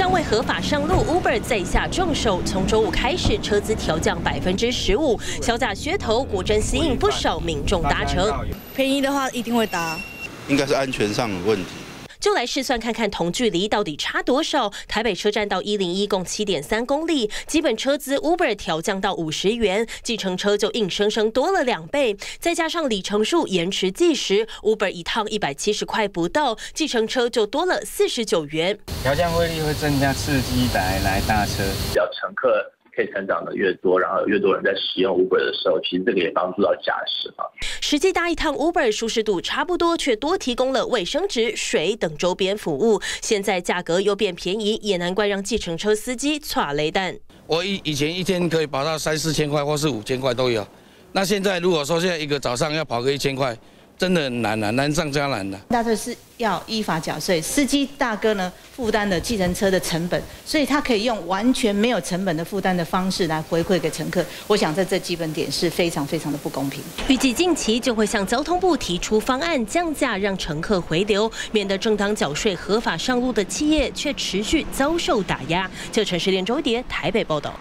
尚未合法上路，Uber 在下重手，从周五开始车资调降百分之十五，小假噱头果真吸引不少民众搭乘。便宜的话一定会搭，应该是安全上的问题。就来试算看看同距离到底差多少。台北车站到一零一共七点三公里，基本车资 Uber 调降到五十元，计程车就硬生生多了两倍。再加上里程数延迟计时，Uber 一趟一百七十块不到，计程车就多了四十九元。调降汇率会增加刺激来来搭车，只要乘客。可以成长的越多，然后有越多人在使用 Uber 的时候，其实这个也帮助到驾驶嘛。实际搭一趟 Uber 舒适度差不多，却多提供了卫生纸、水等周边服务。现在价格又变便宜，也难怪让计程车司机耍雷弹。我以以前一天可以跑到三四千块，或是五千块都有。那现在如果说现在一个早上要跑个一千块。真的很难啊，难上加难的。大车是要依法缴税，司机大哥呢负担了计程车的成本，所以他可以用完全没有成本的负担的方式来回馈给乘客。我想在这基本点是非常非常的不公平。预计近期就会向交通部提出方案降价，让乘客回流，免得正当缴税合法上路的企业却持续遭受打压。就城市连周蝶台北报道。